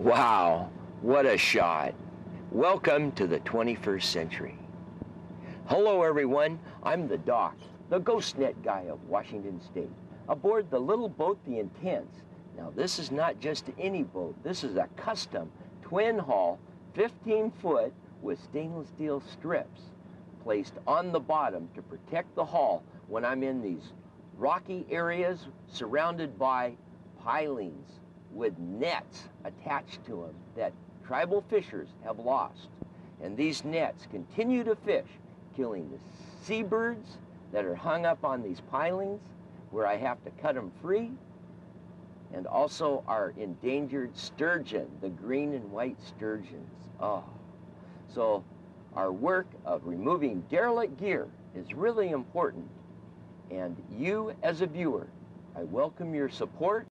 Wow, what a shot. Welcome to the 21st century. Hello everyone, I'm the Doc, the GhostNet guy of Washington State, aboard the little boat, the Intense. Now this is not just any boat, this is a custom twin hull, 15 foot with stainless steel strips placed on the bottom to protect the hull when I'm in these rocky areas surrounded by pilings with nets attached to them that tribal fishers have lost. And these nets continue to fish, killing the seabirds that are hung up on these pilings where I have to cut them free, and also our endangered sturgeon, the green and white sturgeons. Oh, so our work of removing derelict gear is really important. And you as a viewer, I welcome your support